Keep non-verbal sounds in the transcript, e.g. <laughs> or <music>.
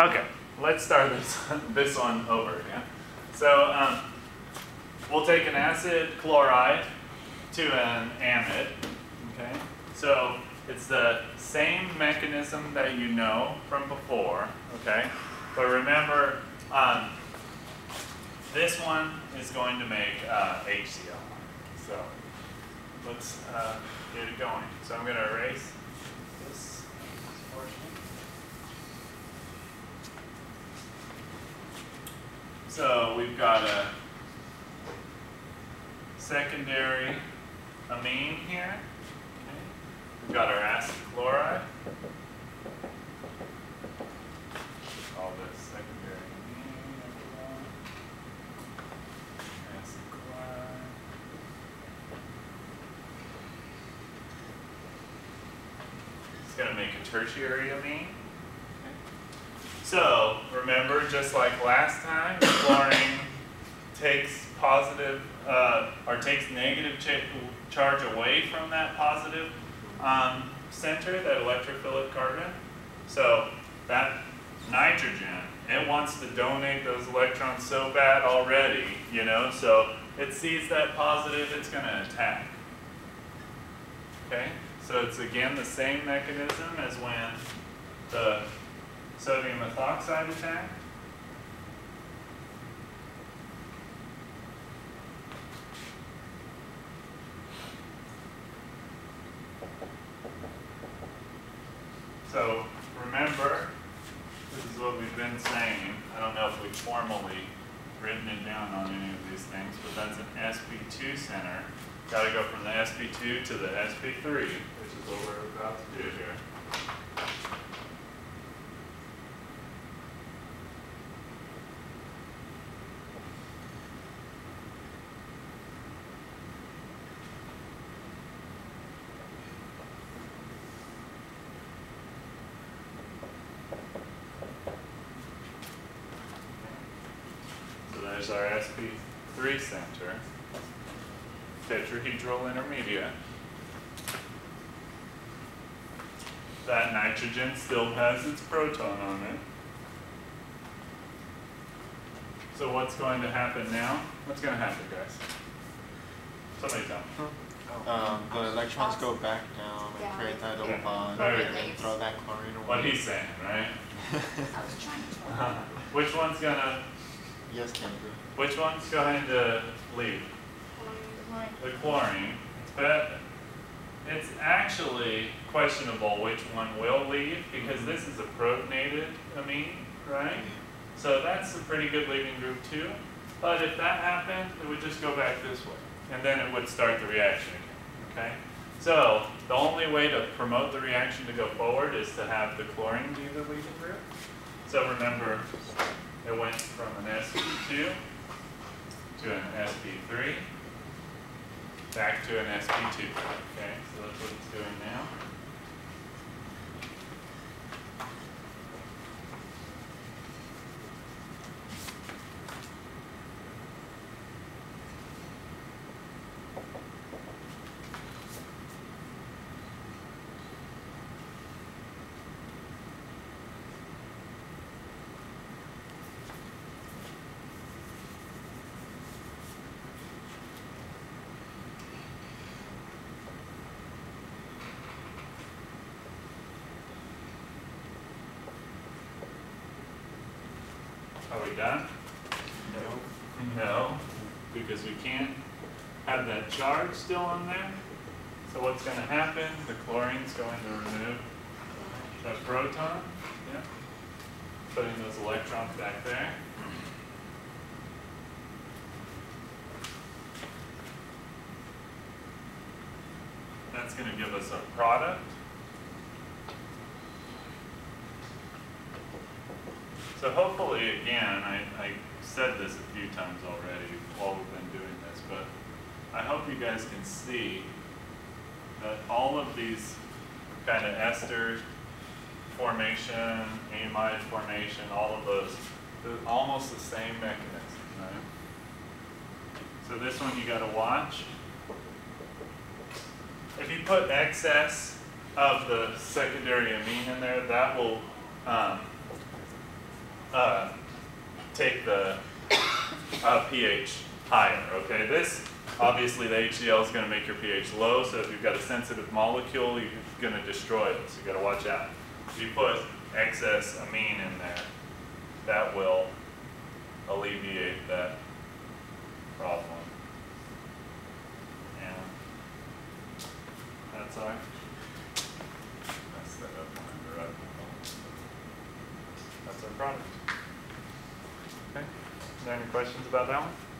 Okay, let's start this, <laughs> this one over again. So um, we'll take an acid chloride to an amide, okay? So it's the same mechanism that you know from before, okay? But remember, um, this one is going to make uh, HCl. So let's uh, get it going. So I'm going to erase this portion. So we've got a secondary amine here. Okay. We've got our acid chloride. All this secondary amine. Acid chloride. It's going to make a tertiary amine. So remember, just like last time, chlorine takes positive uh, or takes negative cha charge away from that positive um, center, that electrophilic carbon. So that nitrogen, it wants to donate those electrons so bad already, you know, so it sees that positive, it's going to attack. Okay, so it's again the same mechanism as when the sodium methoxide attack. So remember, this is what we've been saying. I don't know if we've formally written it down on any of these things, but that's an sp2 center. Got to go from the sp2 to the sp3, which is what we're about to do here. So there's our sp3 center, tetrahedral intermediate. That nitrogen still has its proton on it. So what's going to happen now? What's going to happen, guys? Somebody tell me. Um, the electrons go back down and Yeah. create that double bond Very and then throw that chlorine away. What he's saying, right? <laughs> I was trying to. <laughs> Which one's gonna, yes, Kendra. which one's going to leave? The chlorine. But it's actually questionable which one will leave because mm-hmm. this is a protonated amine, right? So that's a pretty good leaving group too. But if that happened, it would just go back this way. And then it would start the reaction again, okay? So the only way to promote the reaction to go forward is to have the chlorine be the leaving group. So remember, it went from an sp2 to an sp3 back to an sp2. Okay, so that's what it's doing now. Are we done? No. No, because we can't have that charge still on there. So what's gonna happen, the chlorine's going to remove that proton, yeah? Putting those electrons back there. That's gonna give us a product. So hopefully, again, I, I said this a few times already while we've been doing this, but I hope you guys can see that all of these kind of ester formation, amide formation, all of those, they're almost the same mechanism, right? So this one you gotta watch. If you put excess of the secondary amine in there, that will um, take the uh, pH higher, okay? This, obviously the HCl is gonna make your pH low, so if you've got a sensitive molecule, you're gonna destroy it, so you gotta watch out. If you put excess amine in there, that will alleviate that problem. And that's the, that's That's our product. There any questions about that one?